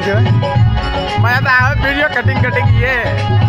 कहाँ से मैं तो आया वीडियो कटिंग कटिंग ये।